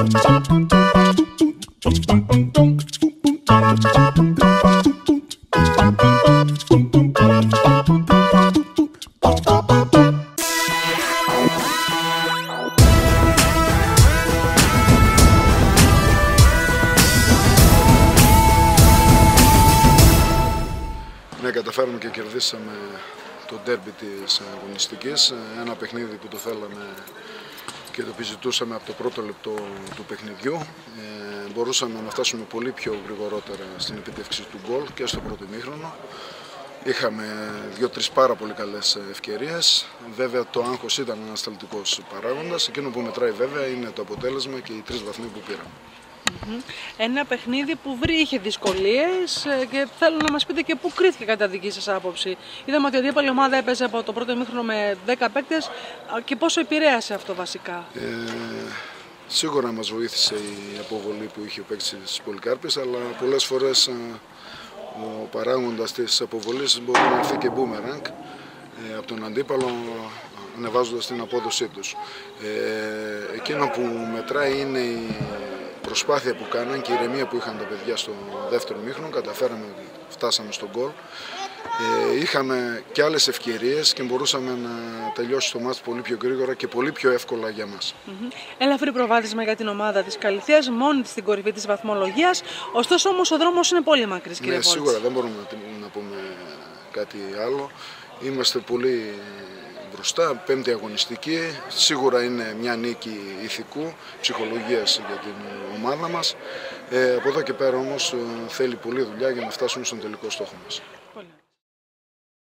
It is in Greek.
Ναι, καταφέραμε και κερδίσαμε το ντέρμπι της αγωνιστικής. Ένα παιχνίδι που το θέλαμε και το επιζητούσαμε από το πρώτο λεπτό του παιχνιδιού. Ε, μπορούσαμε να φτάσουμε πολύ πιο γρηγορότερα στην επιτεύξη του γκολ και στο πρώτο ημίχρονο. Είχαμε δύο-τρεις πάρα πολύ καλές ευκαιρίες. Βέβαια το άγχος ήταν ένας σταλτικός παράγοντας. Εκείνο που μετράει βέβαια είναι το αποτέλεσμα και οι τρεις βαθμοί που πήραμε. Ένα παιχνίδι που βρει, είχε δυσκολίες ε, και θέλω να μας πείτε και πού κρίθηκε κατά δική σας άποψη. Είδαμε ότι η αντίπαλη ομάδα έπαιζε από το πρώτο ημίχρονο με 10 παίκτες και πόσο επηρέασε αυτό βασικά; Ε, σίγουρα μας βοήθησε η αποβολή που είχε ο παίκτης της Πολυκάρπης, αλλά πολλές φορές ε, ο παράγοντας της αποβολής μπορεί να έρθει και boomerang ε, από τον αντίπαλο ανεβάζοντας την απόδοσή τους. Ε, εκείνο που μετράει είναι η προσπάθεια που κάναν και η ηρεμία που είχαν τα παιδιά στο δεύτερο μήχρονο. Καταφέραμε, φτάσαμε στον γκολ. Ε, είχαμε και άλλες ευκαιρίες και μπορούσαμε να τελειώσει το μάτι πολύ πιο γρήγορα και πολύ πιο εύκολα για μας. Mm-hmm. Ελαφρύ προβάδισμα για την ομάδα της Καλυθίας, μόνη της στην κορυφή της βαθμολογίας, ωστόσο όμως ο δρόμος είναι πολύ μακρύς κύριε Ναι, σίγουρα δεν μπορούμε να πούμε κάτι άλλο. Είμαστε πολύ μπροστά, πέμπτη αγωνιστική. Σίγουρα είναι μια νίκη ηθικού, ψυχολογίας για την ομάδα μας. Ε, από εδώ και πέρα όμως ε, θέλει πολλή δουλειά για να φτάσουμε στον τελικό στόχο μας. Πολύ.